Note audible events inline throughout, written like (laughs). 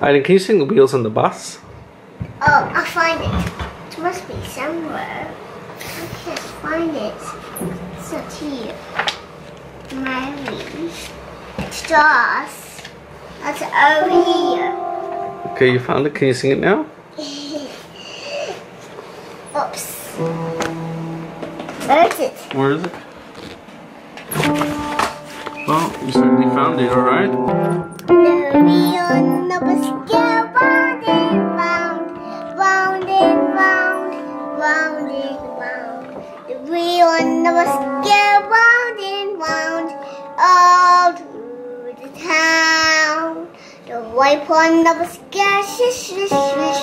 Aiden, can you sing the wheels on the bus? Oh, I'll find it. It must be somewhere. I can't find it. It's not here. Maybe. It's Jaws. That's over here. Okay, you found it. Can you sing it now? (laughs) Oops. Where is it? Where is it? Well, you certainly found it, alright? Swish, swish, swish,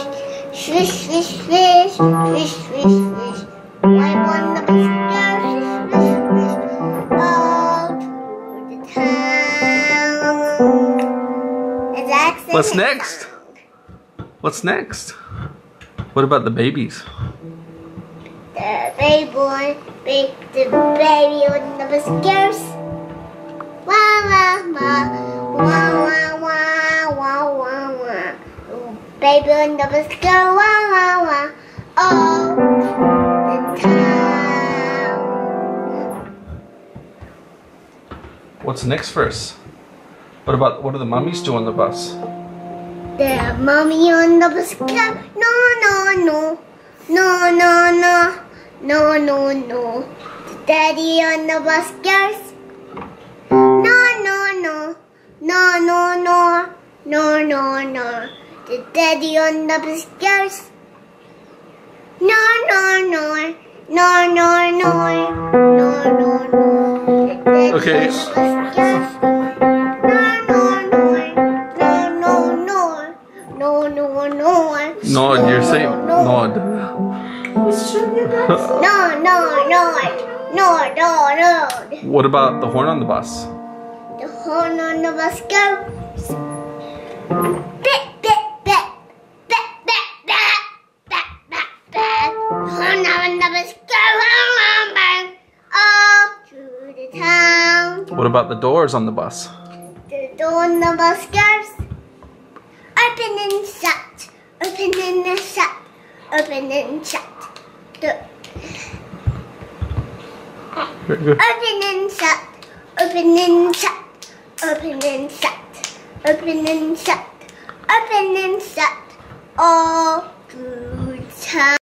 swish, swish, swish, swish, swish, What's next? What's next? What about the babies? The baby boy, big the baby on the scarce. Wah wah wah, wah wah wah wah wah wah. Baby on the scarce, wah wah wah. All the town. What's next verse? What about what do the mummies do on the bus? The mommy on the bicycle. No, no, no. No, no, no. No, no, no. Daddy on the bicycle. No, no, no. No, no, no. No, no, no. The daddy on the bicycle. No, no, no. No, no, no. No, no, no. Okay. No, no, no. Nod, you're saying no, nod. No, no, no, no, no, no. What about the horn on the bus? The horn on the bus goes. Bit, bit, bit. Bit, bit, bit. Bit, bit, bit. Horn on the bus goes. Bang, bang. All through the town. What about the doors on the bus? The door on the bus goes. Open and shut. Open and shut. Open and shut. Open and shut. Open and shut. Open and shut. Open and shut. Open and shut. All through time.